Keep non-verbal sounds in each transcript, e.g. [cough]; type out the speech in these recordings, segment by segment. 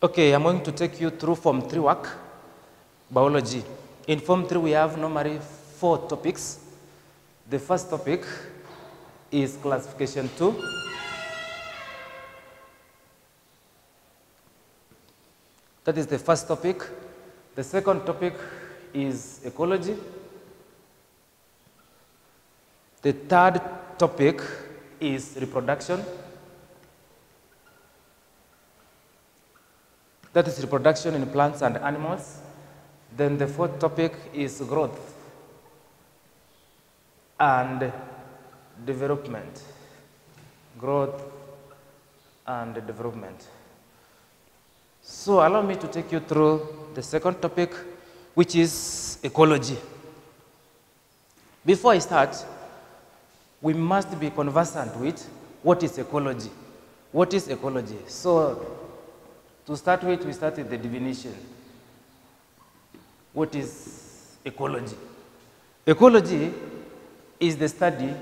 Okay, I'm going to take you through Form 3 work, biology. In Form 3, we have normally four topics. The first topic is classification 2. That is the first topic. The second topic is ecology. The third topic is reproduction. That is reproduction in plants and animals. Then the fourth topic is growth and development. Growth and development. So allow me to take you through the second topic, which is ecology. Before I start, we must be conversant with what is ecology. What is ecology? So to start with, we start with the definition. What is ecology? Ecology is the study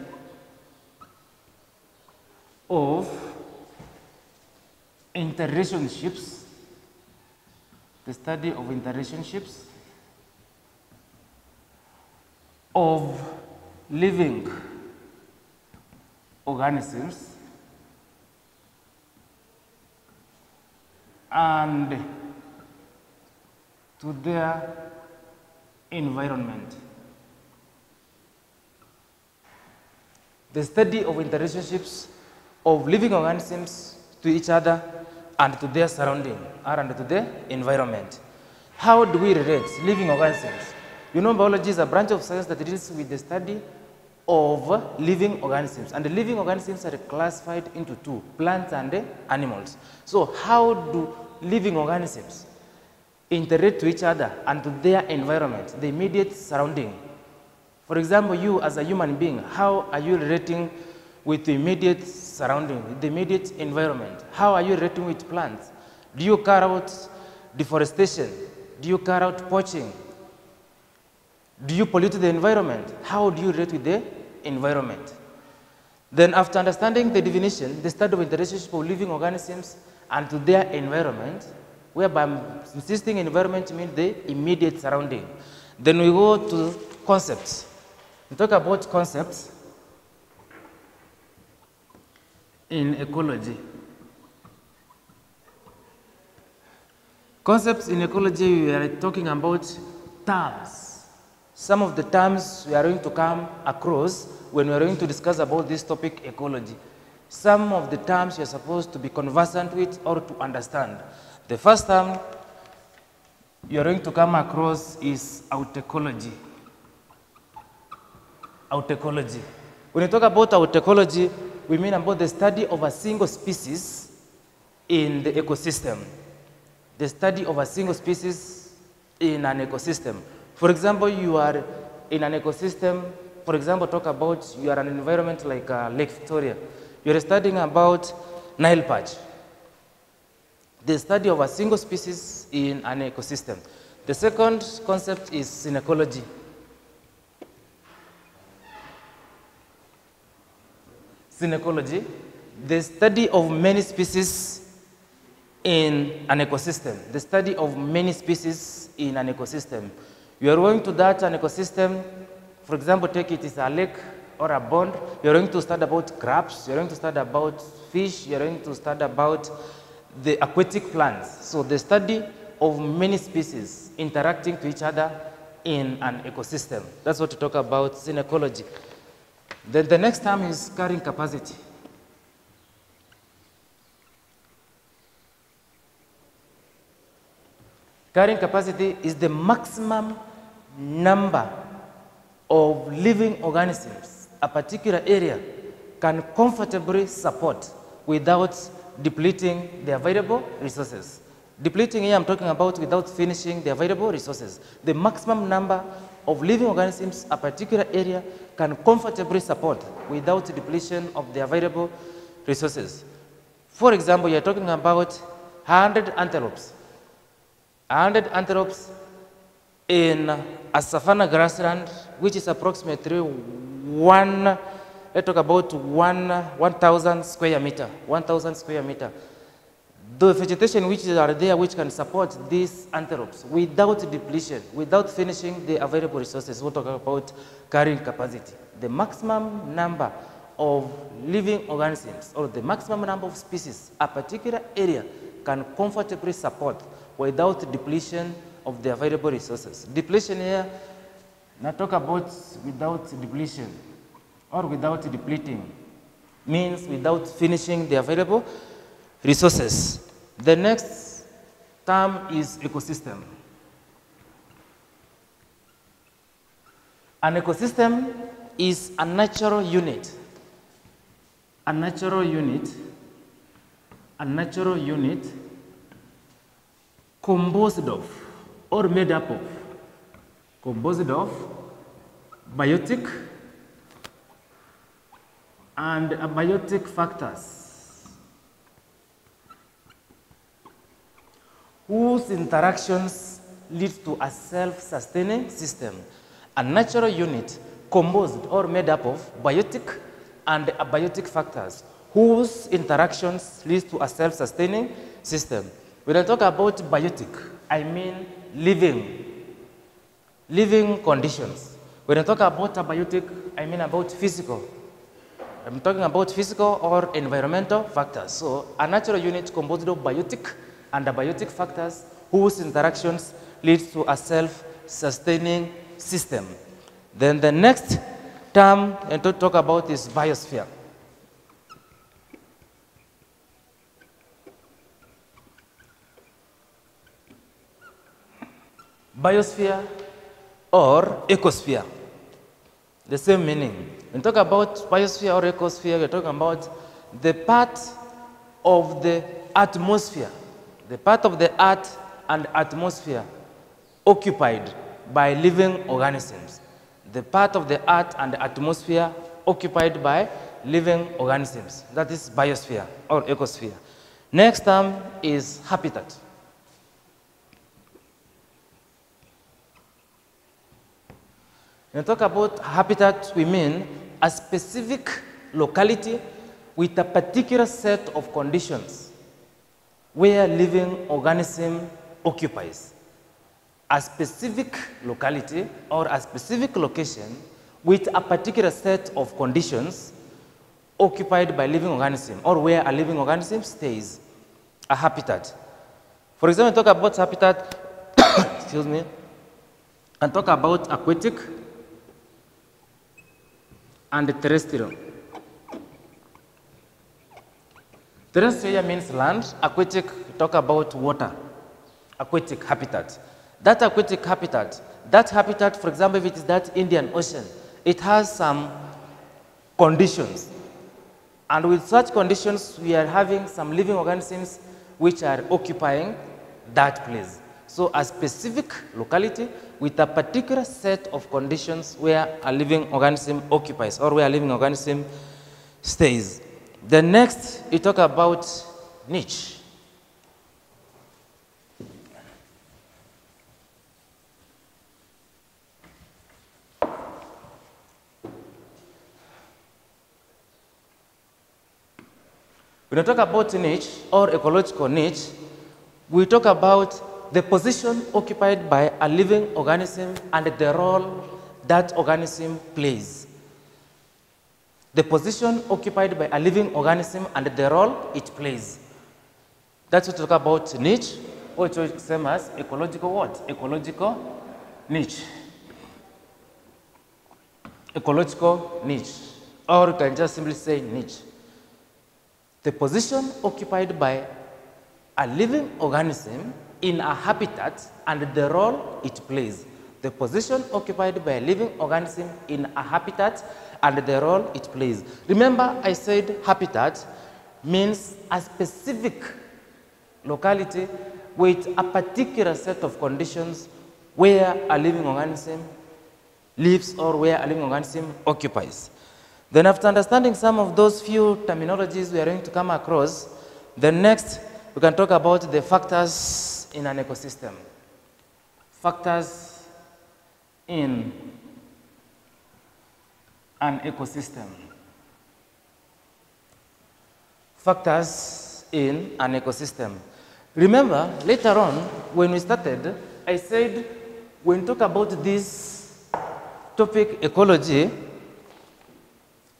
of interrelationships, the study of interrelationships of living organisms and to their environment. The study of interrelationships of living organisms to each other and to their surrounding and to the environment. How do we relate living organisms? You know, biology is a branch of science that deals with the study of living organisms. And the living organisms are classified into two, plants and animals. So how do living organisms interact to each other and to their environment, the immediate surrounding? For example, you as a human being, how are you relating with the immediate surrounding, the immediate environment? How are you relating with plants? Do you carry out deforestation? Do you carry out poaching? Do you pollute the environment? How do you relate with the environment? Then after understanding the definition, the study of the relationship of living organisms and to their environment, whereby insisting environment means the immediate surrounding. Then we go to concepts. We talk about concepts in ecology. Concepts in ecology, we are talking about terms. Some of the terms we are going to come across when we are going to discuss about this topic, ecology. Some of the terms you are supposed to be conversant with or to understand. The first term you are going to come across is autecology. Autecology. When you talk about autecology, we mean about the study of a single species in the ecosystem. The study of a single species in an ecosystem. For example, you are in an ecosystem, for example, talk about you are an environment like uh, Lake Victoria. You are studying about Nile perch. The study of a single species in an ecosystem. The second concept is synecology. Synecology, the study of many species in an ecosystem, the study of many species in an ecosystem. You are going to that an ecosystem, for example, take it is a lake or a pond, you're going to study about crabs, you're going to study about fish, you're going to study about the aquatic plants. So the study of many species interacting to each other in an ecosystem. That's what we talk about in ecology. Then the next term is carrying capacity. Carrying capacity is the maximum number of living organisms a particular area can comfortably support without depleting the available resources. Depleting here, I'm talking about without finishing the available resources. The maximum number of living organisms a particular area can comfortably support without depletion of the available resources. For example, you're talking about 100 antelopes. 100 antelopes in a savanna grassland, which is approximately one, let's talk about one, 1,000 square meter, 1,000 square meter. the vegetation which are there which can support these antelopes without depletion, without finishing the available resources. We're talking about carrying capacity. The maximum number of living organisms or the maximum number of species a particular area can comfortably support without depletion of the available resources. Depletion here, now talk about without depletion or without depleting means without finishing the available resources. The next term is ecosystem. An ecosystem is a natural unit. A natural unit, a natural unit composed of or made up of, composed of biotic and abiotic factors whose interactions lead to a self-sustaining system. A natural unit composed or made up of biotic and abiotic factors whose interactions lead to a self-sustaining system. When I talk about biotic, I mean living, living conditions. When I talk about abiotic, I mean about physical, I'm talking about physical or environmental factors. So a natural unit composed of biotic and abiotic factors whose interactions lead to a self-sustaining system. Then the next term and to talk about is biosphere. Biosphere or ecosphere, the same meaning. When talk about biosphere or ecosphere, we're talking about the part of the atmosphere, the part of the earth and atmosphere occupied by living organisms. The part of the earth and the atmosphere occupied by living organisms. That is biosphere or ecosphere. Next term is habitat. When we talk about habitat, we mean a specific locality with a particular set of conditions where living organism occupies. A specific locality or a specific location with a particular set of conditions occupied by living organism or where a living organism stays, a habitat. For example, talk about habitat, [coughs] excuse me, and talk about aquatic and terrestrial. Terrestrial means land, aquatic talk about water, aquatic habitat. That aquatic habitat, that habitat, for example, if it is that Indian Ocean, it has some conditions. And with such conditions, we are having some living organisms which are occupying that place. So a specific locality with a particular set of conditions where a living organism occupies or where a living organism stays. The next, you talk about niche. When we talk about niche or ecological niche, we talk about the position occupied by a living organism and the role that organism plays. The position occupied by a living organism and the role it plays. That's what we talk about niche, which is same as ecological what? Ecological niche. Ecological niche. Or you can just simply say niche. The position occupied by a living organism in a habitat and the role it plays. The position occupied by a living organism in a habitat and the role it plays. Remember I said habitat means a specific locality with a particular set of conditions where a living organism lives or where a living organism occupies. Then after understanding some of those few terminologies we are going to come across, the next we can talk about the factors in an ecosystem. Factors in an ecosystem. Factors in an ecosystem. Remember, later on, when we started, I said, when we talk about this topic, ecology,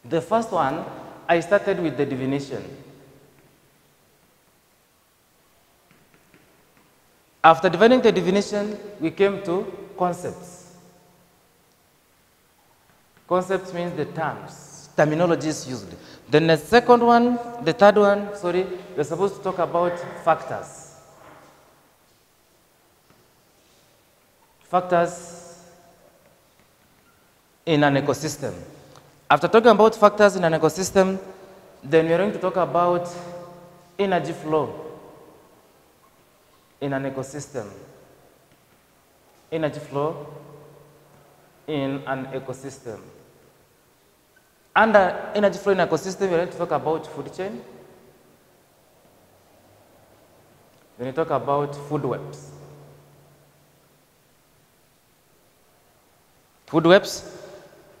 the first one, I started with the definition. After defining the definition, we came to concepts. Concepts means the terms, terminologies used. Then the second one, the third one, sorry, we're supposed to talk about factors. Factors in an ecosystem. After talking about factors in an ecosystem, then we're going to talk about energy flow in an ecosystem. Energy flow in an ecosystem. Under energy flow in an ecosystem, we're going to talk about food chain. You talk about food webs. Food webs.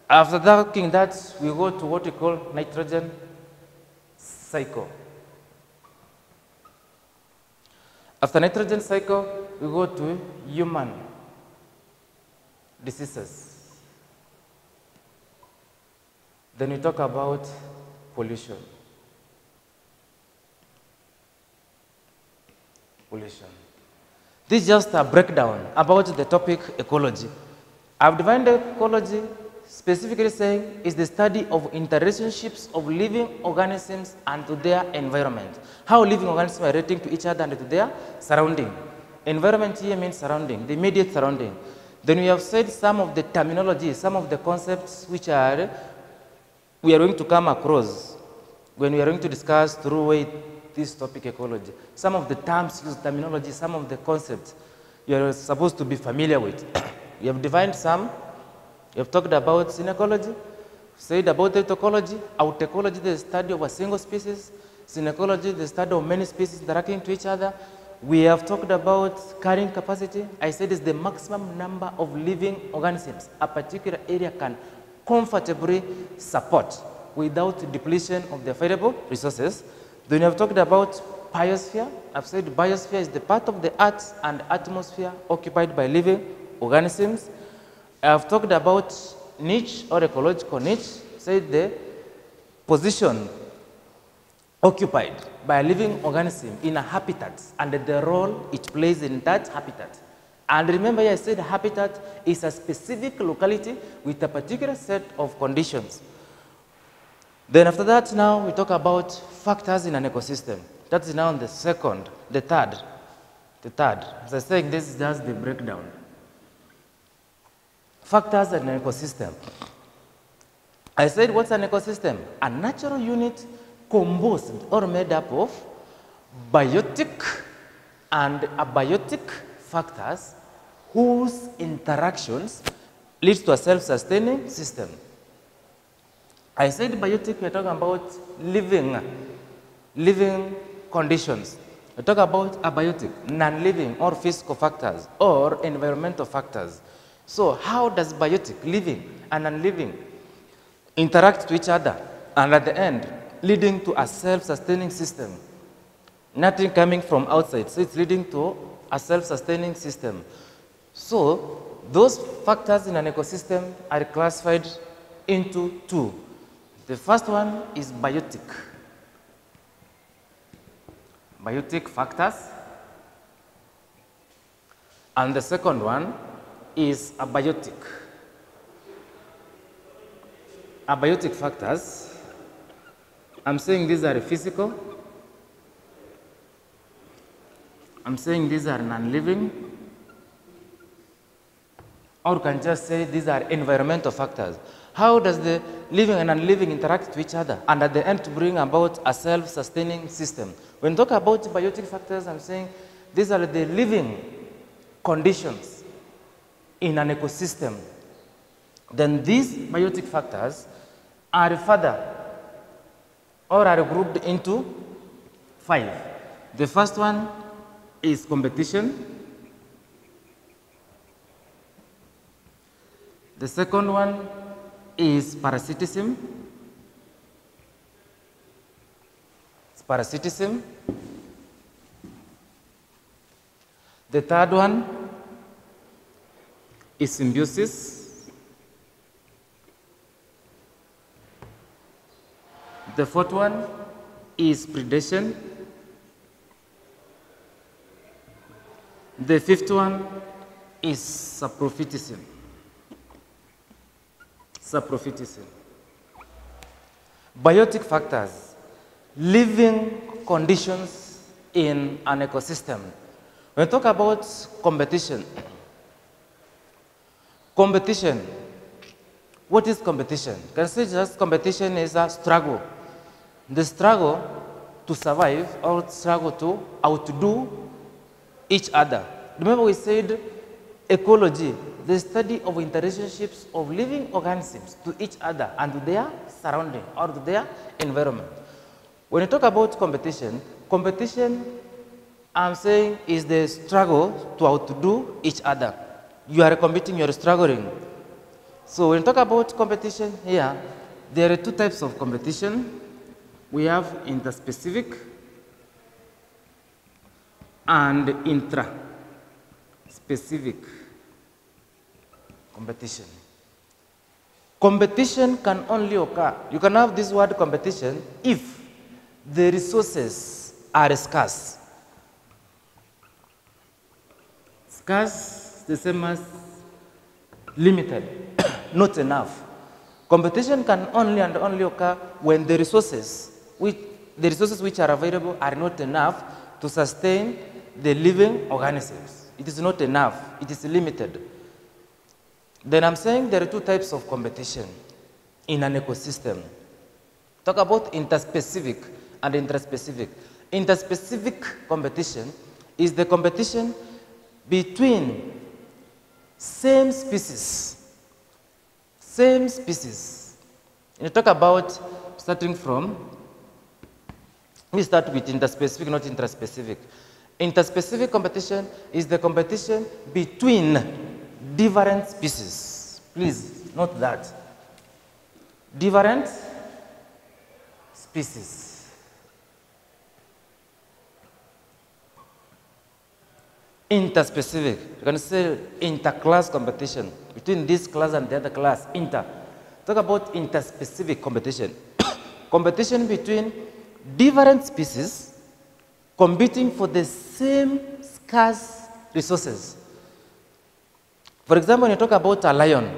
After talking that, we go to what we call nitrogen cycle. After nitrogen cycle, we go to human diseases. Then we talk about pollution. Pollution. This is just a breakdown about the topic ecology. I've defined ecology specifically saying is the study of interrelationships of living organisms and to their environment. How living organisms are relating to each other and to their surrounding. Environment here means surrounding, the immediate surrounding. Then we have said some of the terminology, some of the concepts which are we are going to come across when we are going to discuss through this topic ecology. Some of the terms used, terminology, some of the concepts you are supposed to be familiar with. [coughs] we have defined some We've talked about synecology, said about autecology, autecology, the study of a single species, synecology, the study of many species interacting to each other. We have talked about carrying capacity. I said it's the maximum number of living organisms a particular area can comfortably support without depletion of the available resources. Then we have talked about biosphere. I've said biosphere is the part of the earth and atmosphere occupied by living organisms. I've talked about niche or ecological niche, said the position occupied by a living organism in a habitat and the role it plays in that habitat. And remember, I said habitat is a specific locality with a particular set of conditions. Then after that, now we talk about factors in an ecosystem. That is now the second, the third, the third. As I said, this is just the breakdown factors and an ecosystem. I said, what's an ecosystem? A natural unit composed or made up of biotic and abiotic factors whose interactions leads to a self-sustaining system. I said biotic, we're talking about living, living conditions. We talk about abiotic, non-living or physical factors or environmental factors. So how does biotic, living and non-living, interact to each other and at the end leading to a self-sustaining system? Nothing coming from outside, so it's leading to a self-sustaining system. So those factors in an ecosystem are classified into two. The first one is biotic. Biotic factors. And the second one is abiotic. Abiotic factors, I'm saying these are physical, I'm saying these are non-living, or can just say these are environmental factors. How does the living and non-living interact with each other and at the end to bring about a self-sustaining system? When talk about biotic factors, I'm saying these are the living conditions in an ecosystem, then these biotic factors are further or are grouped into five. The first one is competition. The second one is parasitism. parasitism. The third one is symbiosis. The fourth one is predation. The fifth one is saprophytism. Saprophytism. Biotic factors, living conditions in an ecosystem. When we talk about competition, competition, what is competition? Can say just competition is a struggle. The struggle to survive or struggle to outdo each other. Remember we said ecology, the study of interrelationships of living organisms to each other and to their surrounding or to their environment. When you talk about competition, competition I'm saying is the struggle to outdo each other. You are competing, you are struggling. So when you talk about competition here, there are two types of competition. We have interspecific and intra-specific competition. Competition can only occur, you can have this word competition if the resources are scarce. Scarce, the same as limited, [coughs] not enough. Competition can only and only occur when the resources, which, the resources which are available are not enough to sustain the living organisms. It is not enough, it is limited. Then I'm saying there are two types of competition in an ecosystem. Talk about interspecific and intraspecific. Interspecific competition is the competition between same species. Same species. You talk about starting from, we start with interspecific, not intraspecific. Interspecific competition is the competition between different species. Please note that. Different species. Interspecific. You can say interclass competition between this class and the other class. Inter. Talk about interspecific competition. [coughs] competition between different species competing for the same scarce resources. For example, when you talk about a lion,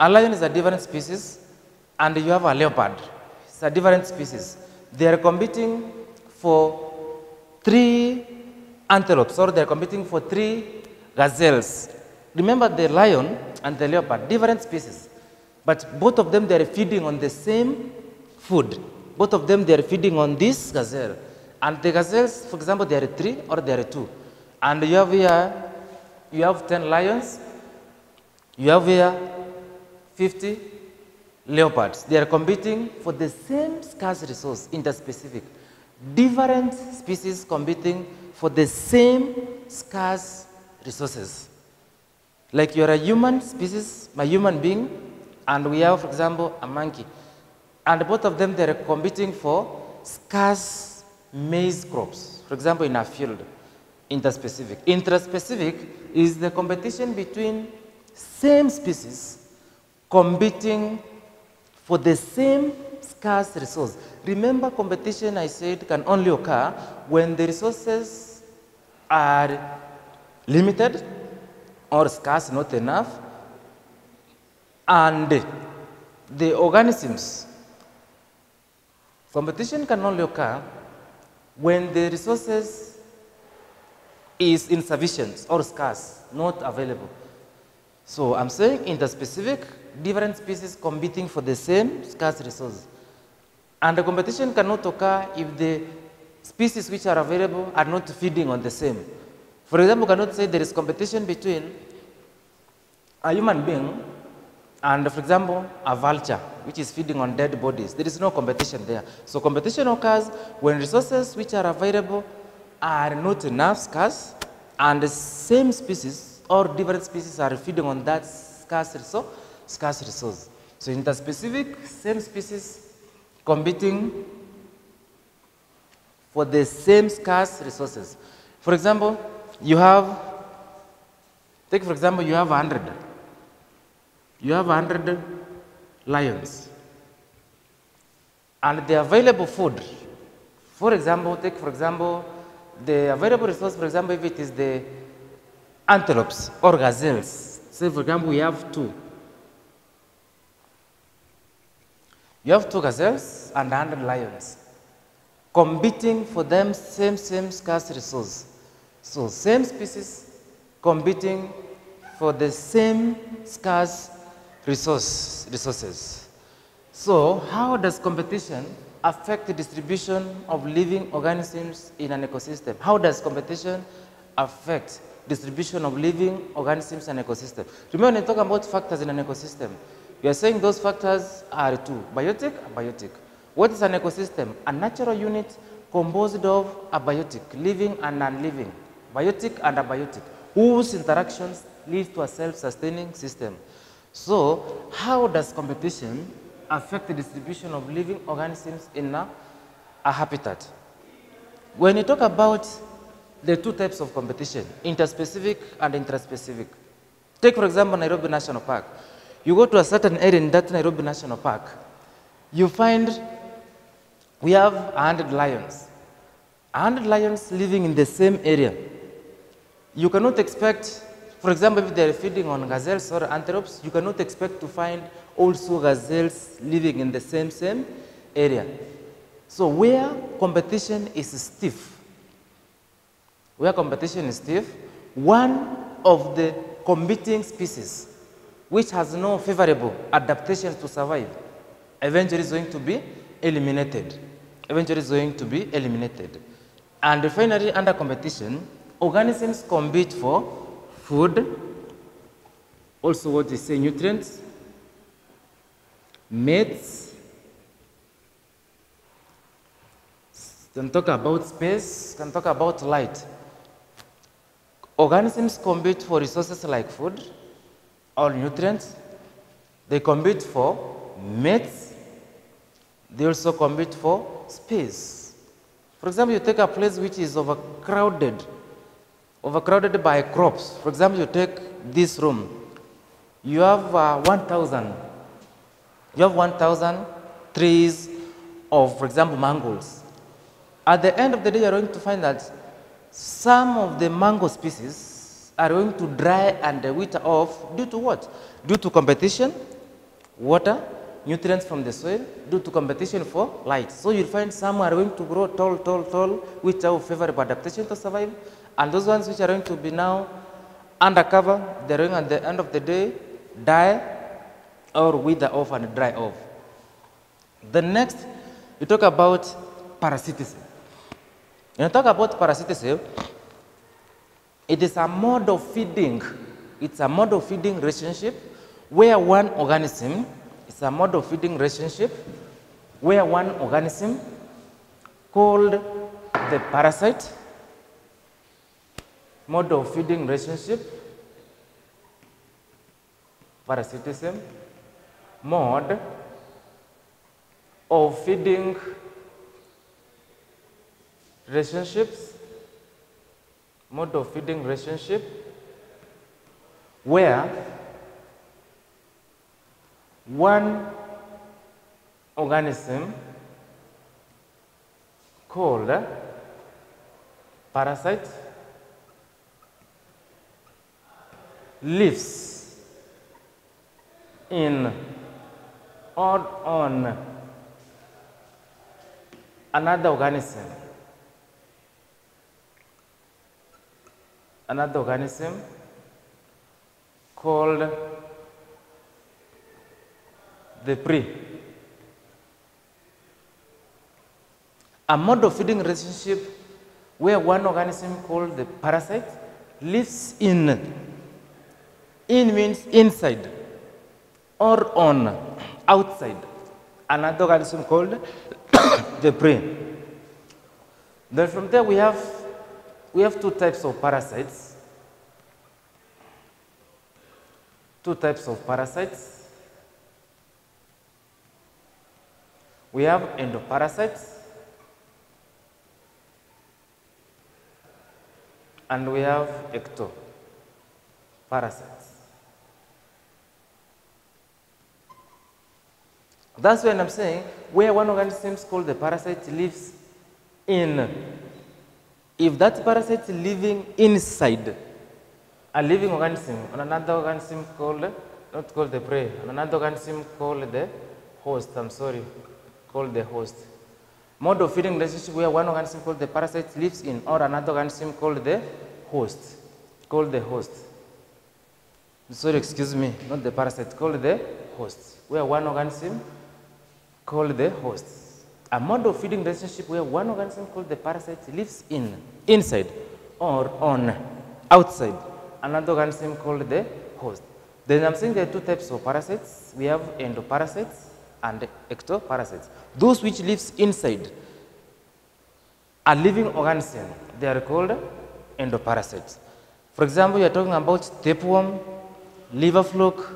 a lion is a different species, and you have a leopard. It's a different species. They are competing for three antelopes, or they are competing for three gazelles. Remember the lion and the leopard, different species, but both of them they are feeding on the same food. Both of them they are feeding on this gazelle. And the gazelles, for example, there are three or there are two. And you have here, you have 10 lions, you have here 50 leopards. They are competing for the same scarce resource, interspecific. Different species competing for the same scarce resources. Like you are a human species, a human being, and we have, for example, a monkey. And both of them, they are competing for scarce maize crops, for example, in a field, interspecific. Intraspecific is the competition between same species competing for the same scarce resource. Remember, competition, I said, can only occur when the resources are limited or scarce, not enough, and the organisms. Competition can only occur when the resources is insufficient or scarce, not available. So I'm saying interspecific, different species competing for the same scarce resource. And the competition cannot occur if the species which are available are not feeding on the same. For example, cannot say there is competition between a human being and, for example, a vulture, which is feeding on dead bodies. There is no competition there. So competition occurs when resources which are available are not enough scarce, and the same species or different species are feeding on that scarce resource. Scarce resource. So interspecific, same species competing for the same scarce resources. For example, you have, take for example, you have 100. You have 100 lions. And the available food, for example, take for example, the available resource, for example, if it is the antelopes or gazelles, say for example, we have two. You have two gazelles and 100 lions competing for them same, same scarce resource. So same species competing for the same scarce resource, resources. So how does competition affect the distribution of living organisms in an ecosystem? How does competition affect distribution of living organisms in an ecosystem? Remember when I talk about factors in an ecosystem, we are saying those factors are two, biotic abiotic. What is an ecosystem? A natural unit composed of abiotic, living and non-living, biotic and abiotic, whose interactions lead to a self-sustaining system. So, how does competition affect the distribution of living organisms in a, a habitat? When you talk about the two types of competition, interspecific and intraspecific. Take, for example, Nairobi National Park. You go to a certain area in that Nairobi National Park, you find we have 100 lions. 100 lions living in the same area. You cannot expect, for example, if they're feeding on gazelles or antelopes, you cannot expect to find also gazelles living in the same, same area. So where competition is stiff, where competition is stiff, one of the competing species which has no favorable adaptations to survive, eventually is going to be eliminated. Eventually is going to be eliminated. And finally, under competition, organisms compete for food, also what they say nutrients, mates, can talk about space, can talk about light. Organisms compete for resources like food, or nutrients. They compete for mates. They also compete for space. For example, you take a place which is overcrowded, overcrowded by crops. For example, you take this room. You have uh, 1,000. You have 1,000 trees of, for example, mangoes. At the end of the day, you're going to find that some of the mango species are going to dry and wither off due to what? Due to competition, water, nutrients from the soil, due to competition for light. So you'll find some are going to grow tall, tall, tall, which have favorable adaptation to survive, and those ones which are going to be now undercover, they're going at the end of the day die or wither off and dry off. The next, we talk about parasitism. When you talk about parasitism, it is a mode of feeding. It's a mode of feeding relationship where one organism, it's a mode of feeding relationship where one organism called the parasite, mode of feeding relationship, parasitism, mode of feeding relationships mode of feeding relationship where one organism called parasite lives in or on another organism another organism called the prey. A mode of feeding relationship where one organism called the parasite lives in. In means inside or on, outside. Another organism called [coughs] the prey. Then from there we have we have two types of parasites. Two types of parasites. We have endoparasites and we have ecto parasites. That's when I'm saying where one organism called the parasite lives in. If that parasite living inside a living organism, on another organism called, not called the prey, on another organism called the host, I'm sorry, called the host. Mode of feeding relationship where one organism called the parasite lives in or another organism called the host, called the host. Sorry, excuse me, not the parasite, called the host, where one organism called the host. A mode of feeding relationship where one organism called the parasite lives in, inside or on, outside, another organism called the host. Then I'm saying there are two types of parasites. We have endoparasites and ectoparasites. Those which lives inside a living organism, they are called endoparasites. For example, you are talking about tapeworm, liver fluke,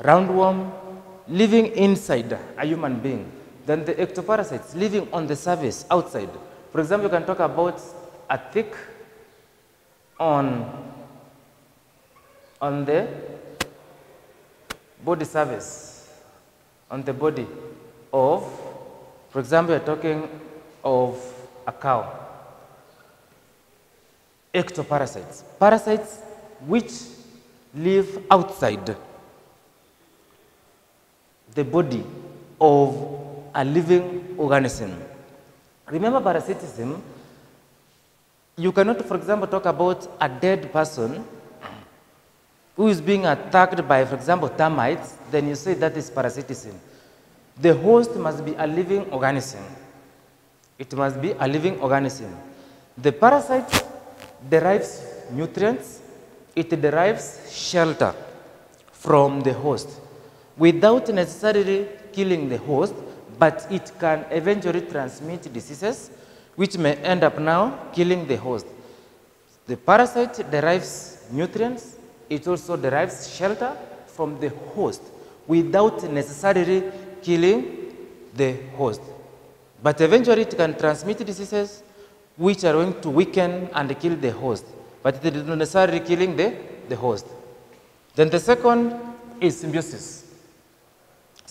roundworm, living inside a human being. Then the ectoparasites living on the surface, outside. For example, you can talk about a tick on, on the body surface on the body of, for example, you're talking of a cow. Ectoparasites. Parasites which live outside the body of a living organism. Remember parasitism, you cannot, for example, talk about a dead person who is being attacked by, for example, termites, then you say that is parasitism. The host must be a living organism. It must be a living organism. The parasite derives nutrients, it derives shelter from the host without necessarily killing the host, but it can eventually transmit diseases which may end up now killing the host. The parasite derives nutrients, it also derives shelter from the host without necessarily killing the host. But eventually it can transmit diseases which are going to weaken and kill the host, but it is not necessarily killing the, the host. Then the second is symbiosis.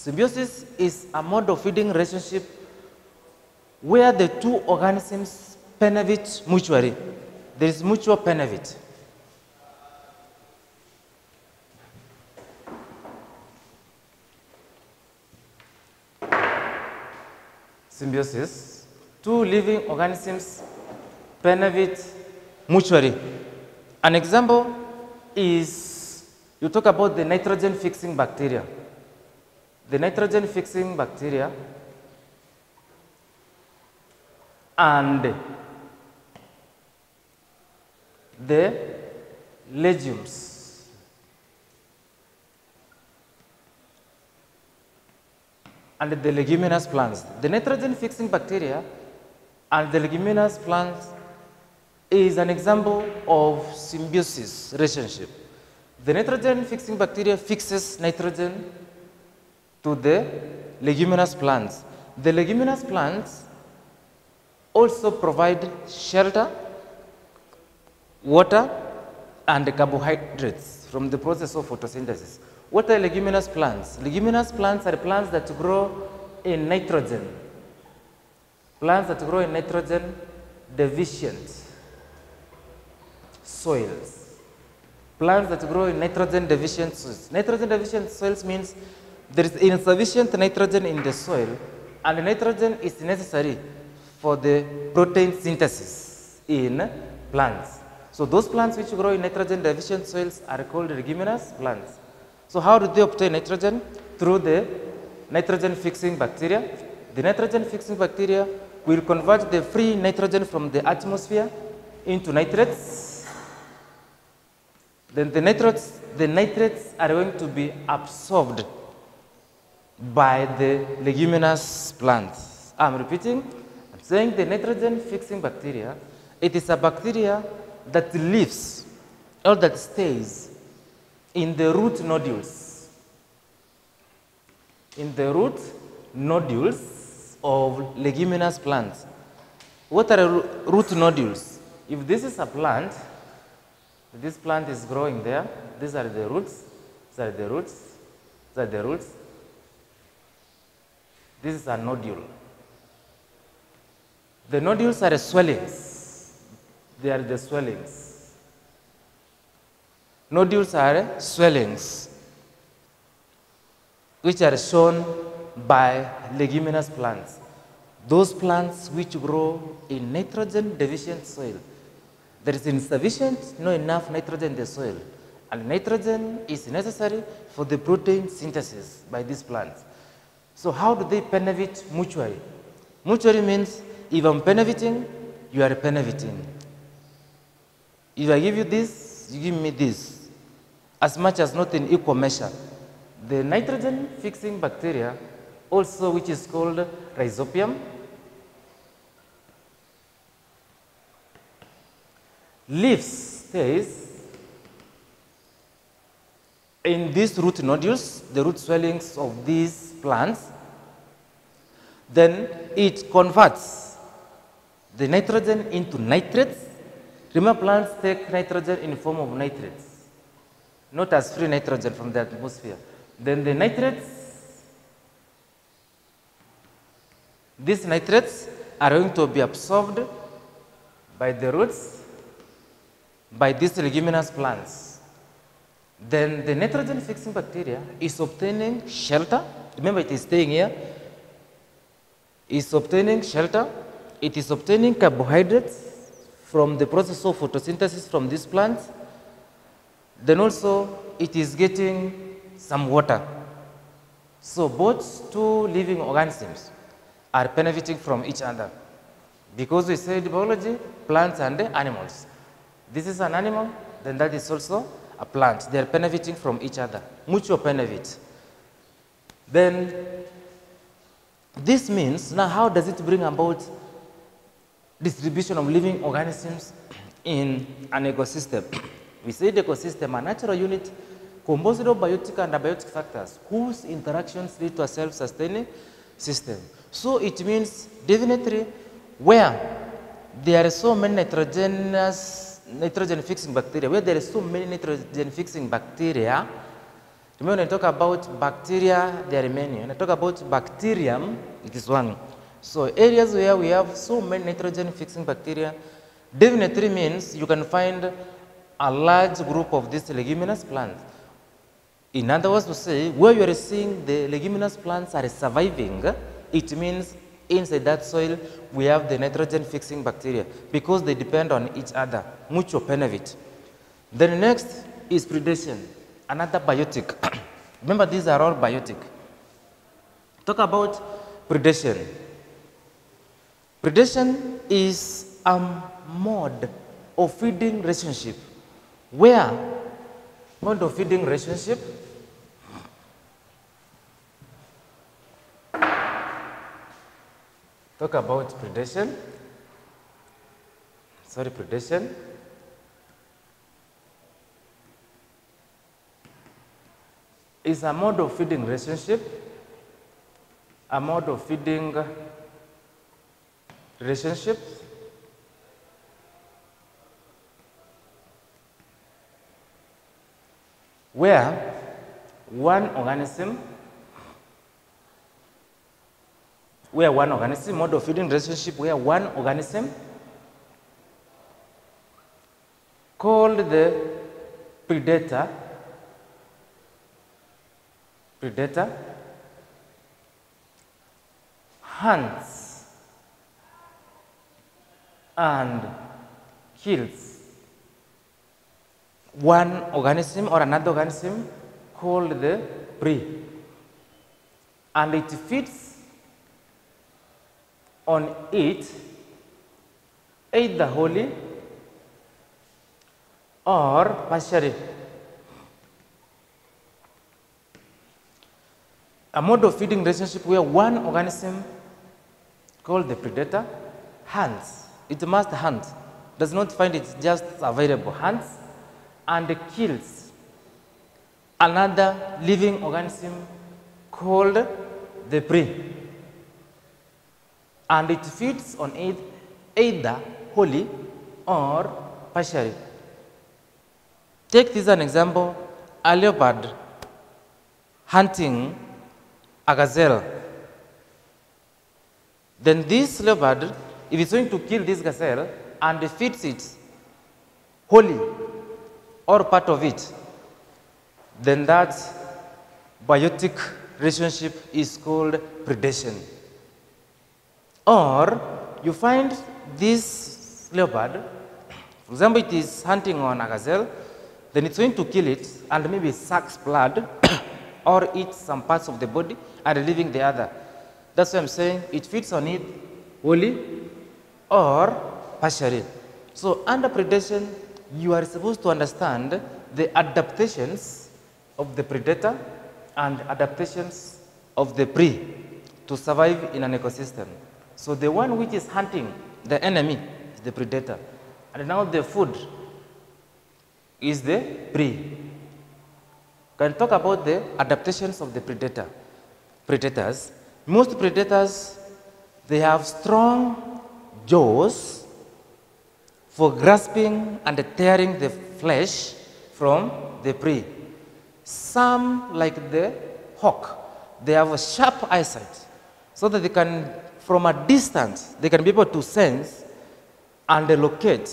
Symbiosis is a mode of feeding relationship where the two organisms benefit mutually. There is mutual benefit. symbiosis, two living organisms benefit mutually. An example is you talk about the nitrogen fixing bacteria. The nitrogen fixing bacteria and the legumes and the leguminous plants. The nitrogen fixing bacteria and the leguminous plants is an example of symbiosis relationship. The nitrogen fixing bacteria fixes nitrogen to the leguminous plants. The leguminous plants also provide shelter, water, and carbohydrates from the process of photosynthesis. What are leguminous plants? Leguminous plants are plants that grow in nitrogen. Plants that grow in nitrogen deficient soils. Plants that grow in nitrogen deficient soils. Nitrogen deficient soils means there is insufficient nitrogen in the soil and nitrogen is necessary for the protein synthesis in plants. So those plants which grow in nitrogen deficient soils are called leguminous plants. So how do they obtain nitrogen? Through the nitrogen fixing bacteria. The nitrogen fixing bacteria will convert the free nitrogen from the atmosphere into nitrates. Then the nitrates, the nitrates are going to be absorbed by the leguminous plants. I'm repeating, I'm saying the nitrogen fixing bacteria, it is a bacteria that lives or that stays in the root nodules. In the root nodules of leguminous plants. What are root nodules? If this is a plant This plant is growing there. These are the roots. These are the roots. These are the roots. This is a nodule. The nodules are swellings. They are the swellings. Nodules are swellings which are shown by leguminous plants. Those plants which grow in nitrogen deficient soil. There is insufficient, not enough nitrogen in the soil. And nitrogen is necessary for the protein synthesis by these plants. So how do they benefit mutually? Mutually means if I'm benefiting, you are benefiting. If I give you this, you give me this. As much as not in equal measure. The nitrogen fixing bacteria, also which is called rhizobium, leaves stays in these root nodules, the root swellings of these plants, then it converts the nitrogen into nitrates. Remember plants take nitrogen in form of nitrates, not as free nitrogen from the atmosphere. Then the nitrates, these nitrates are going to be absorbed by the roots, by these leguminous plants. Then the nitrogen fixing bacteria is obtaining shelter. Remember it is staying here. It's obtaining shelter. It is obtaining carbohydrates from the process of photosynthesis from these plants. Then also it is getting some water. So both two living organisms are benefiting from each other. Because we said biology, plants and animals. This is an animal, then that is also a plant. They are benefiting from each other, mutual benefit. Then this means, now how does it bring about distribution of living organisms in an ecosystem? [clears throat] We said ecosystem, a natural unit composed of biotic and abiotic factors whose interactions lead to a self-sustaining system. So it means definitely where there are so many nitrogenous, nitrogen fixing bacteria, where there are so many nitrogen fixing bacteria, remember when I talk about bacteria, there are many. When I talk about bacterium, it is one. So areas where we have so many nitrogen fixing bacteria, definitely means you can find a large group of these leguminous plants. In other words to say, where you are seeing the leguminous plants are surviving, it means inside that soil we have the nitrogen fixing bacteria because they depend on each other, mutual benefit. Then next is predation, another biotic. [clears throat] Remember these are all biotic. Talk about predation. Predation is a mode of feeding relationship where mode of feeding relationship talk about predation. Sorry predation. Is a mode of feeding relationship a mode of feeding relationship. Where one organism where one organism, mode of feeding relationship where one organism called the predator, predator. Hunts and kills. One organism or another organism called the prey. And it feeds on it either wholly or partially. A mode of feeding relationship where one organism called the predator hunts. It must hunt, does not find it just available, hunts and kills another living organism called the prey and it feeds on it either wholly or partially. Take this as an example, a leopard hunting a gazelle. Then this leopard, if it's going to kill this gazelle and feeds it wholly or part of it, then that biotic relationship is called predation. Or you find this leopard, for example, it is hunting on a gazelle, then it's going to kill it and maybe sucks blood [coughs] or eat some parts of the body and leaving the other. That's why I'm saying it feeds on it wholly or partially. So under predation, you are supposed to understand the adaptations of the predator and adaptations of the prey to survive in an ecosystem. So the one which is hunting the enemy is the predator. And now the food is the prey. Can talk about the adaptations of the predator. Predators. Most predators, they have strong jaws for grasping and tearing the flesh from the prey. Some, like the hawk, they have a sharp eyesight so that they can, from a distance, they can be able to sense and locate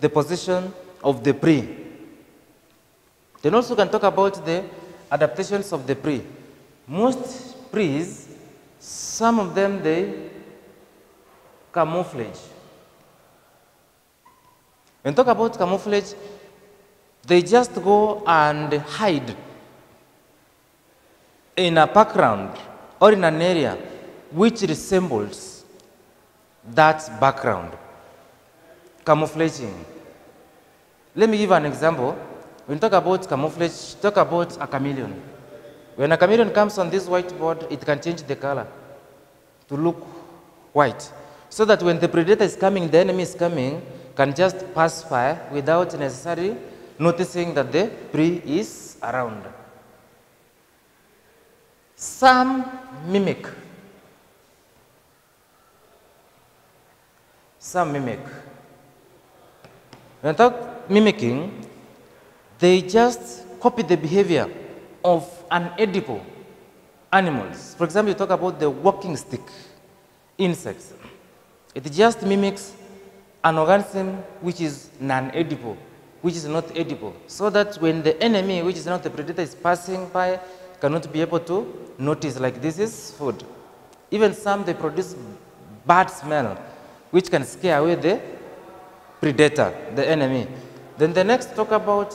the position of the prey. Then also can talk about the adaptations of the prey. Most preys, some of them they camouflage. When talk about camouflage, they just go and hide in a background or in an area which resembles that background. Camouflaging. Let me give an example. When talk about camouflage, talk about a chameleon. When a chameleon comes on this whiteboard, it can change the color to look white. So that when the predator is coming, the enemy is coming, can just pass by without necessarily noticing that the prey is around. Some mimic. Some mimic. When talk mimicking, they just copy the behavior of unedible animals. For example, you talk about the walking stick insects. It just mimics an organism which is non-edible, which is not edible, so that when the enemy, which is not the predator, is passing by, cannot be able to notice like this is food. Even some, they produce bad smell, which can scare away the predator, the enemy. Then the next talk about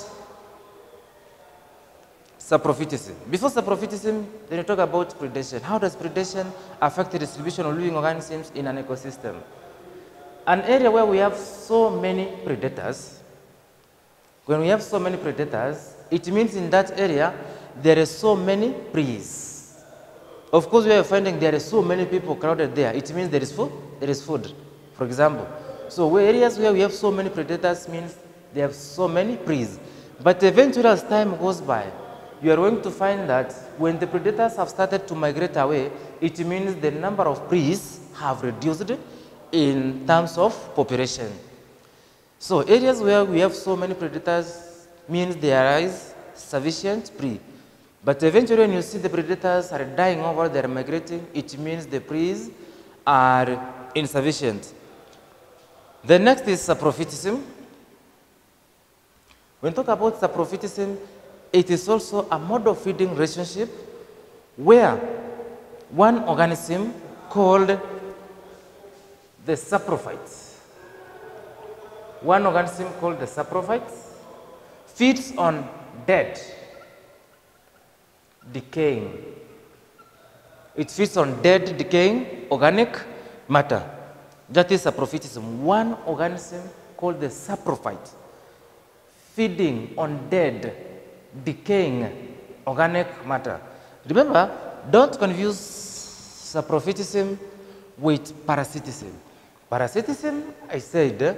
saprophytism. Before saprophytism, then you talk about predation. How does predation affect the distribution of living organisms in an ecosystem? An area where we have so many predators, when we have so many predators, it means in that area there are so many preys. Of course, we are finding there are so many people crowded there. It means there is food. There is food, for example. So where areas where we have so many predators means they have so many preys. But eventually, as time goes by, you are going to find that when the predators have started to migrate away, it means the number of preys have reduced in terms of population. So areas where we have so many predators means there is sufficient prey. But eventually when you see the predators are dying over, they are migrating, it means the preys are insufficient. The next is saprophytism. When we talk about saprophytism, it is also a mode of feeding relationship where one organism called the saprophytes, one organism called the saprophytes feeds on dead, decaying. It feeds on dead, decaying organic matter. That is saprophytism. One organism called the saprophyte feeding on dead, decaying organic matter. Remember, don't confuse saprophytism with parasitism. Parasitism, I said,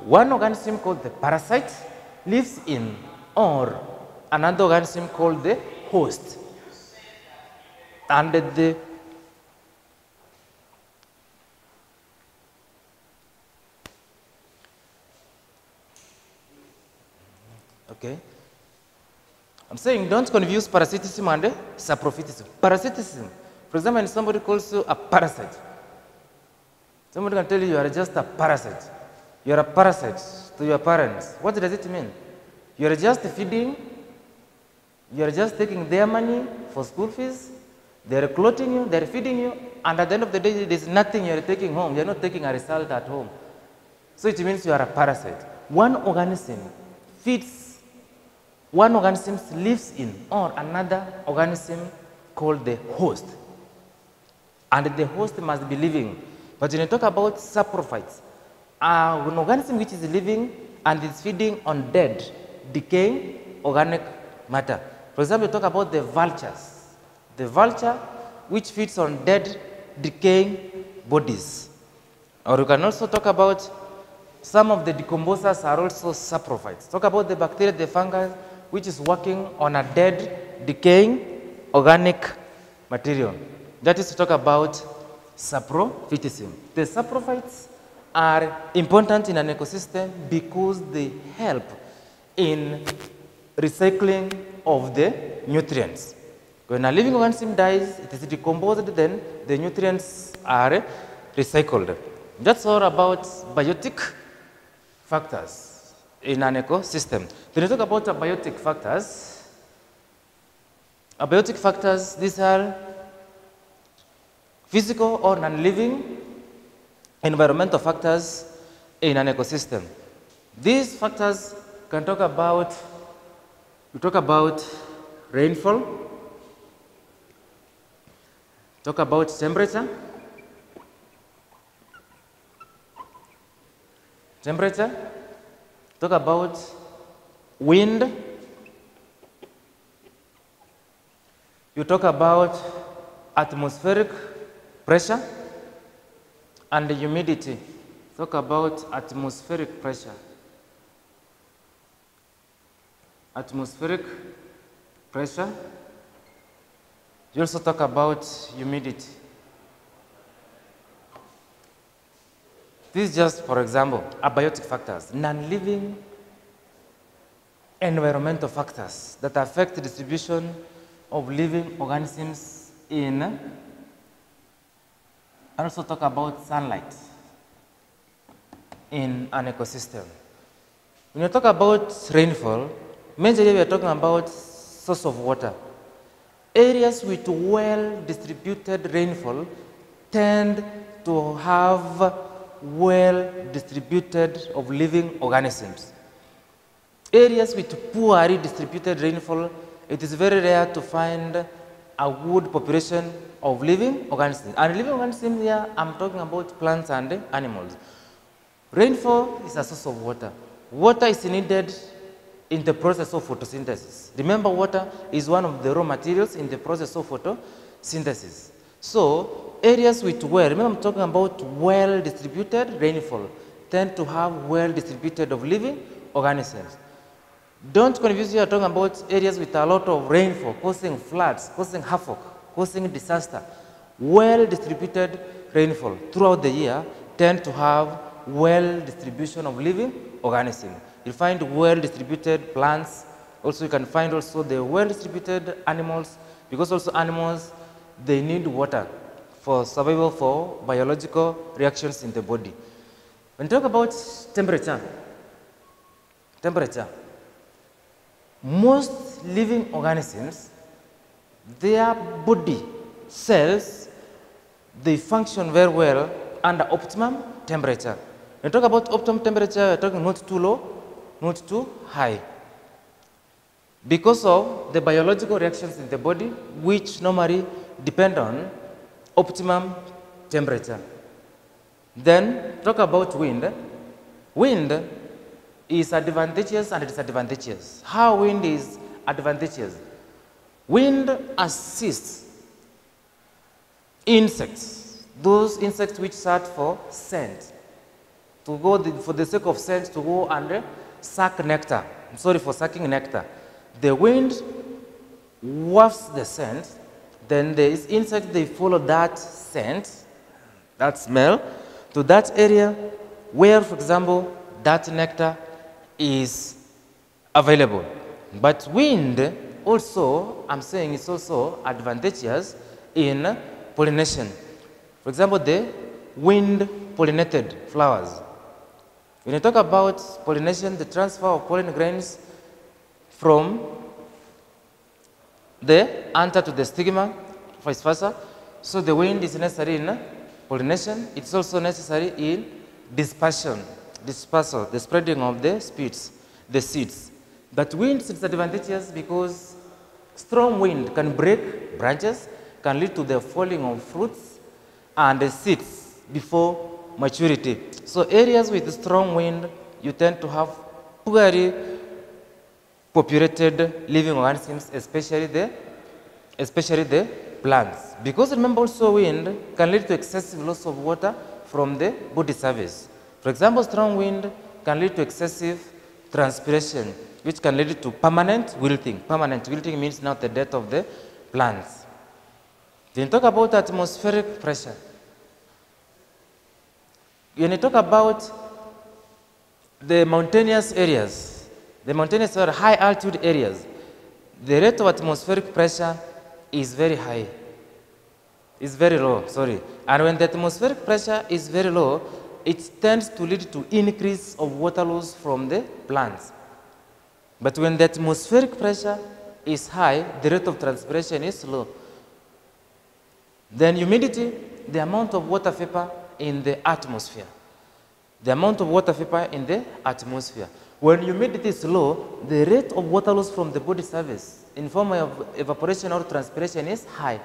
one organism called the parasite lives in or another organism called the host. And the okay I'm saying don't confuse parasitism and uh, saprophytism. Parasitism, for example, when somebody calls you a parasite, somebody can tell you you are just a parasite. You are a parasite to your parents. What does it mean? You are just feeding, you are just taking their money for school fees, they are clothing you, they are feeding you, and at the end of the day, there is nothing you are taking home. You are not taking a result at home. So it means you are a parasite. One organism feeds, one organism lives in, or another organism called the host. And the host must be living. But when you talk about saprophytes, uh, an organism which is living and is feeding on dead, decaying organic matter. For example, you talk about the vultures. The vulture which feeds on dead, decaying bodies. Or you can also talk about some of the decomposers are also saprophytes. Talk about the bacteria, the fungus, which is working on a dead, decaying organic material. That is to talk about saprophytism. The saprophytes are important in an ecosystem because they help in recycling of the nutrients. When a living organism dies, it is decomposed, then the nutrients are recycled. That's all about biotic factors Eh, in an ecosystem. When you talk about abiotic factors, abiotic factors, these are physical or non-living environmental factors in an ecosystem. These factors can talk about, we talk about rainfall, talk about temperature, temperature, talk about wind, you talk about atmospheric pressure and humidity. Talk about atmospheric pressure. Atmospheric pressure. You also talk about humidity. This is just, for example, abiotic factors, non-living environmental factors that affect the distribution of living organisms in, and also talk about sunlight in an ecosystem. When you talk about rainfall, majorly we are talking about source of water. Areas with well-distributed rainfall tend to have well distributed of living organisms. Areas with poorly distributed rainfall, it is very rare to find a good population of living organisms. And living organisms here, I'm talking about plants and animals. Rainfall is a source of water. Water is needed in the process of photosynthesis. Remember, water is one of the raw materials in the process of photosynthesis. So, areas with well, remember I'm talking about well distributed rainfall, tend to have well distributed of living organisms. Don't confuse you are talking about areas with a lot of rainfall, causing floods, causing havoc, causing disaster. Well distributed rainfall throughout the year tend to have well distribution of living organisms. You find well distributed plants, also you can find also the well distributed animals, because also animals they need water for survival for biological reactions in the body. When you talk about temperature, temperature, most living organisms, their body cells, they function very well under optimum temperature. When you talk about optimum temperature, we're talking not too low, not too high. Because of the biological reactions in the body, which normally depend on optimum temperature. Then talk about wind. Wind is advantageous and disadvantageous. How wind is advantageous? Wind assists insects, those insects which search for scent, to go the, for the sake of scent to go and suck nectar. I'm sorry for sucking nectar. The wind wafts the scent then the insects, they follow that scent, that smell, to that area where, for example, that nectar is available. But wind also, I'm saying it's also advantageous in pollination. For example, the wind pollinated flowers. When you talk about pollination, the transfer of pollen grains from the anther to the stigma, vice versa. So the wind is necessary in uh, pollination. It's also necessary in dispersion, dispersal, the spreading of the seeds, the seeds. But wind is advantageous because strong wind can break branches, can lead to the falling of fruits and the seeds before maturity. So areas with strong wind, you tend to have poorly populated living organisms, especially the, especially the plants. Because remember also wind can lead to excessive loss of water from the body surface. For example, strong wind can lead to excessive transpiration, which can lead to permanent wilting. Permanent wilting means now the death of the plants. Then talk about atmospheric pressure. When you talk about the mountainous areas, the mountainous or high altitude areas, the rate of atmospheric pressure is very high. It's very low, sorry. And when the atmospheric pressure is very low, it tends to lead to increase of water loss from the plants. But when the atmospheric pressure is high, the rate of transpiration is low. Then humidity, the amount of water vapor in the atmosphere. The amount of water vapor in the atmosphere. When humidity is low, the rate of water loss from the body surface in form of evaporation or transpiration is high,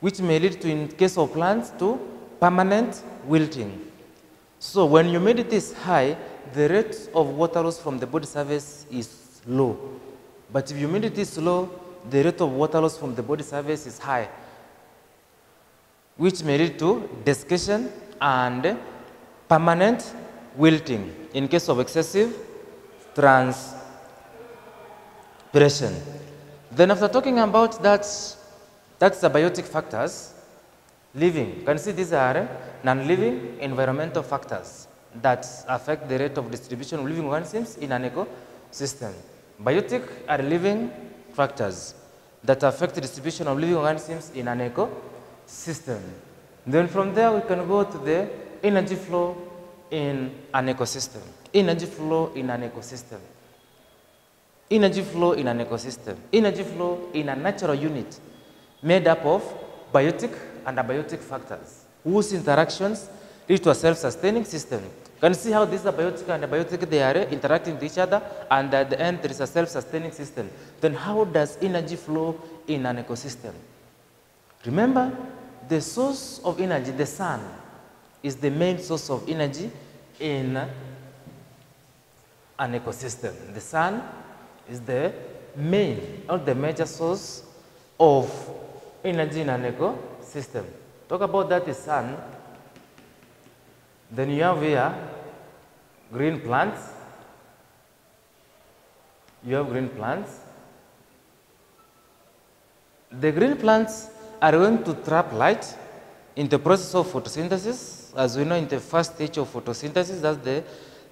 which may lead to, in case of plants, to permanent wilting. So when humidity is high, the rate of water loss from the body surface is low. But if humidity is low, the rate of water loss from the body surface is high, which may lead to desiccation and permanent wilting in case of excessive transpiration. Then after talking about that, that's the biotic factors, living. You can see these are non-living environmental factors that affect the rate of distribution of living organisms in an ecosystem. Biotic are living factors that affect the distribution of living organisms in an ecosystem. Then from there we can go to the energy flow in an ecosystem. Energy flow in an ecosystem. Energy flow in an ecosystem. Energy flow in a natural unit made up of biotic and abiotic factors whose interactions lead to a self-sustaining system. Can You see how these abiotic and abiotic they are interacting with each other and at the end there is a self-sustaining system. Then how does energy flow in an ecosystem? Remember, the source of energy, the sun, is the main source of energy in an ecosystem. The sun is the main or the major source of energy in an ecosystem. Talk about that the sun. Then you have here green plants. You have green plants. The green plants are going to trap light in the process of photosynthesis. As we know in the first stage of photosynthesis, that's the,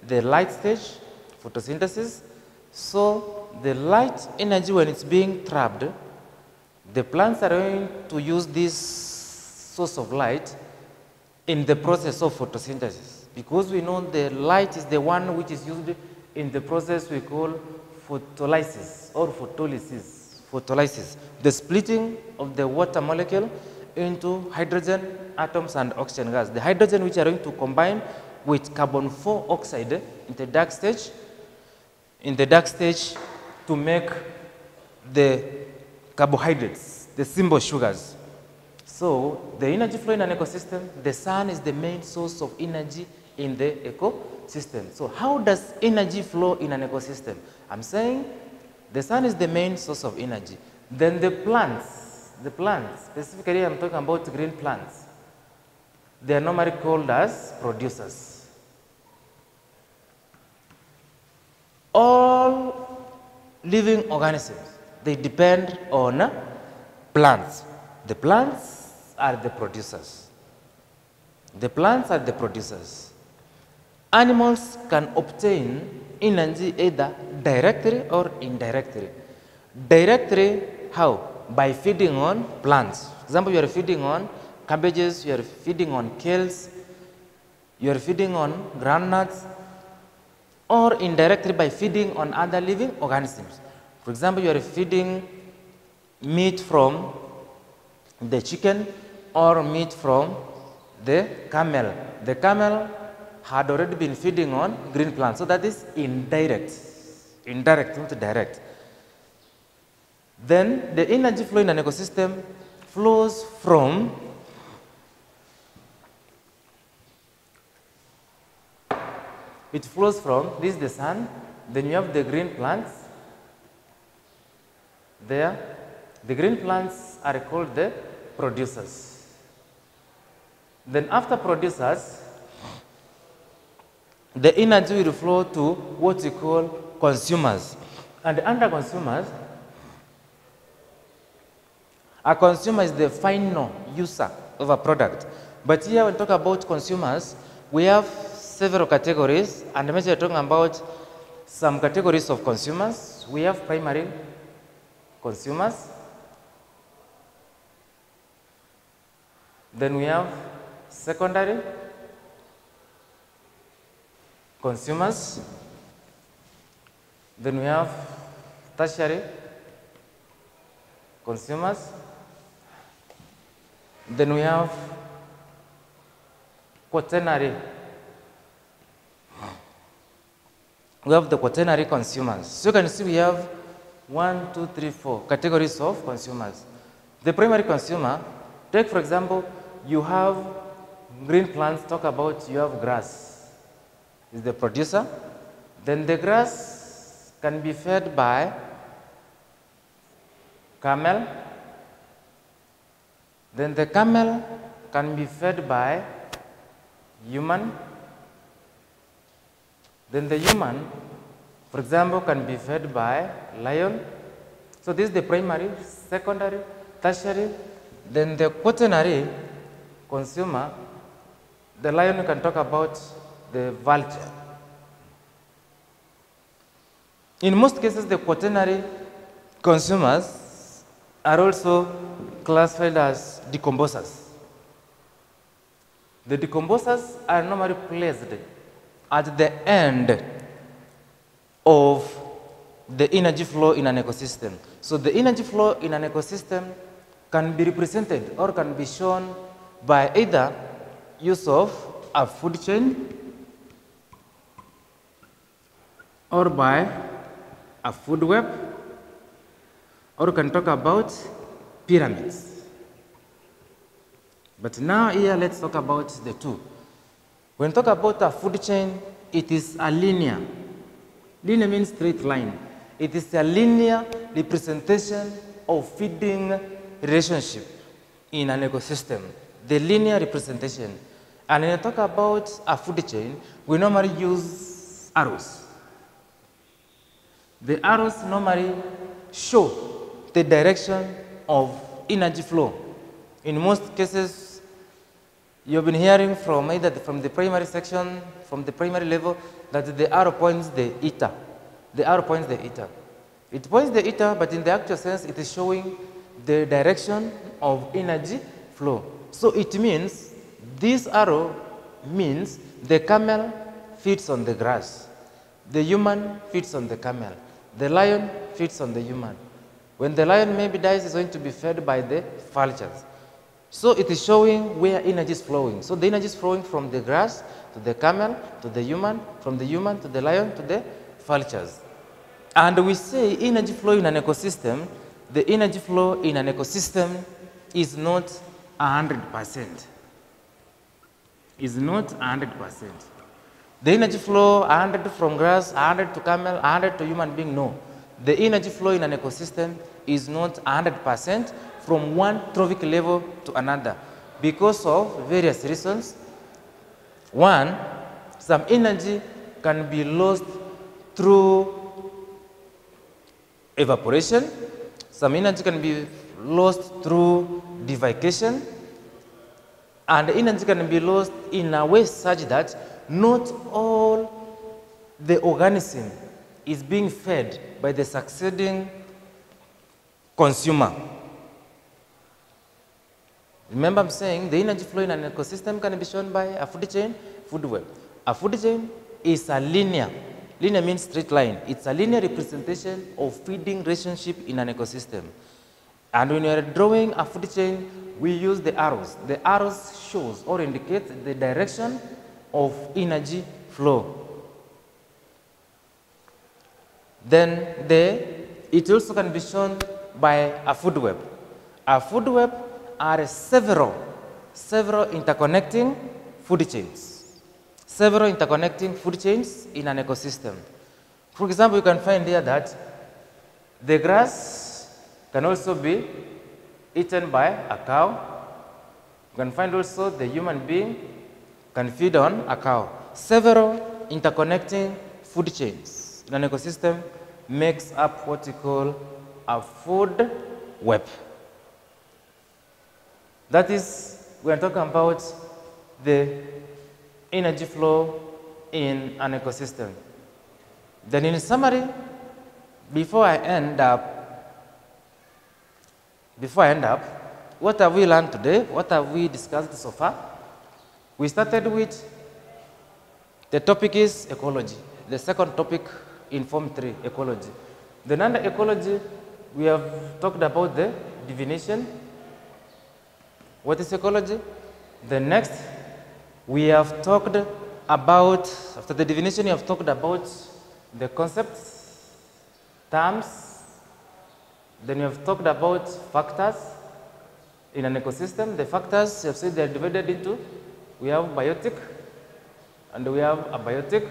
the light stage, photosynthesis. So the light energy when it's being trapped, the plants are going to use this source of light in the process of photosynthesis. Because we know the light is the one which is used in the process we call photolysis or photolysis. Photolysis, the splitting of the water molecule into hydrogen atoms and oxygen gas. The hydrogen which are going to combine with carbon 4 oxide in the dark stage, in the dark stage to make the carbohydrates, the simple sugars. So the energy flow in an ecosystem, the sun is the main source of energy in the ecosystem. So how does energy flow in an ecosystem? I'm saying the sun is the main source of energy. Then the plants, the plants, specifically I'm talking about green plants, they are normally called as producers. All living organisms, they depend on uh, plants. The plants are the producers. The plants are the producers. Animals can obtain energy either directly or indirectly. Directly, how? By feeding on plants. For example, you are feeding on cabbages, you are feeding on kales, you are feeding on groundnuts, or indirectly by feeding on other living organisms. For example, you are feeding meat from the chicken or meat from the camel. The camel had already been feeding on green plants. So that is indirect, indirect, not direct. Then the energy flow in an ecosystem flows from it flows from this is the sun, then you have the green plants there. The green plants are called the producers. Then after producers, the energy will flow to what we call consumers. And under consumers, a consumer is the final user of a product. But here we talk about consumers, we have several categories, and we are talking about some categories of consumers. We have primary consumers, then we have secondary consumers. Then we have tertiary consumers. Then we have quaternary. We have the quaternary consumers. So you can see we have one, two, three, four categories of consumers. The primary consumer, take for example, you have green plants, talk about you have grass is the producer. Then the grass can be fed by camel. Then the camel can be fed by human. Then the human, for example, can be fed by lion. So this is the primary, secondary, tertiary. Then the quaternary consumer, the lion can talk about the vulture. In most cases, the quaternary consumers are also classified as decomposers. The decomposers are normally placed at the end of the energy flow in an ecosystem. So the energy flow in an ecosystem can be represented or can be shown by either use of a food chain or by a food web, or we can talk about pyramids. But now here, let's talk about the two. When we talk about a food chain, it is a linear. Linear means straight line. It is a linear representation of feeding relationship in an ecosystem. The linear representation. And when we talk about a food chain, we normally use arrows. The arrows normally show the direction of energy flow. In most cases, you've been hearing from either from the primary section, from the primary level, that the arrow points the eater. The arrow points the eater. It points the eater, but in the actual sense, it is showing the direction of energy flow. So it means this arrow means the camel feeds on the grass. The human feeds on the camel. The lion feeds on the human. When the lion maybe dies, it's going to be fed by the vultures. So it is showing where energy is flowing. So the energy is flowing from the grass to the camel to the human, from the human to the lion to the vultures. And we say energy flow in an ecosystem, the energy flow in an ecosystem is not 100%. Is not 100%. The energy flow 100 from grass, 100 to camel, 100 to human being, no. The energy flow in an ecosystem is not 100% from one trophic level to another because of various reasons. One, some energy can be lost through evaporation, some energy can be lost through divagation, and energy can be lost in a way such that not all the organism is being fed by the succeeding consumer. Remember I'm saying the energy flow in an ecosystem can be shown by a food chain, food web. A food chain is a linear, linear means straight line. It's a linear representation of feeding relationship in an ecosystem. And when you are drawing a food chain, we use the arrows. The arrows shows or indicates the direction of energy flow. Then the, it also can be shown by a food web. A food web are several, several interconnecting food chains. Several interconnecting food chains in an ecosystem. For example, you can find here that the grass can also be eaten by a cow. You can find also the human being can feed on a cow. Several interconnecting food chains in an ecosystem makes up what we call a food web. That is, we are talking about the energy flow in an ecosystem. Then in summary, before I end up, before I end up, what have we learned today? What have we discussed so far? We started with the topic is ecology. The second topic in Form 3, ecology. Then under ecology, we have talked about the definition. What is ecology? The next, we have talked about, after the definition, we have talked about the concepts, terms, then we have talked about factors in an ecosystem. The factors, you have said they are divided into, we have biotic, and we have abiotic.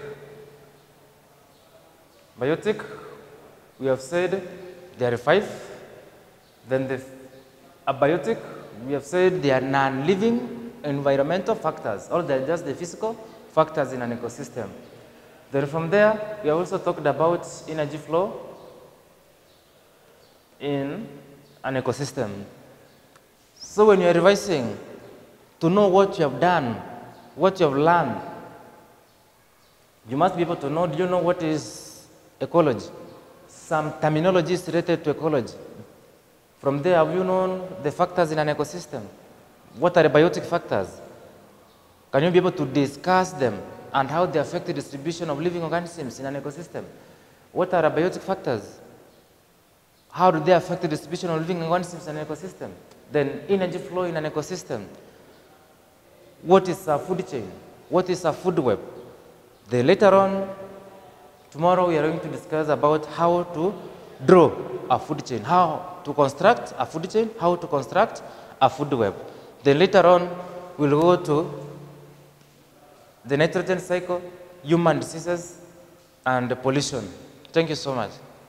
Biotic, we have said there are five. Then the abiotic, we have said they are non-living environmental factors, or they're just the physical factors in an ecosystem. Then from there, we have also talked about energy flow in an ecosystem. So when you are revising, to know what you have done, what you have learned, you must be able to know, do you know what is ecology? Some terminologies related to ecology. From there, have you known the factors in an ecosystem? What are the biotic factors? Can you be able to discuss them and how they affect the distribution of living organisms in an ecosystem? What are abiotic factors? How do they affect the distribution of living organisms in an ecosystem? Then energy flow in an ecosystem. What is a food chain? What is a food web? Then later on, tomorrow we are going to discuss about how to draw a food chain, how to construct a food chain, how to construct a food web. Then later on, we'll go to the nitrogen cycle, human diseases, and pollution. Thank you so much.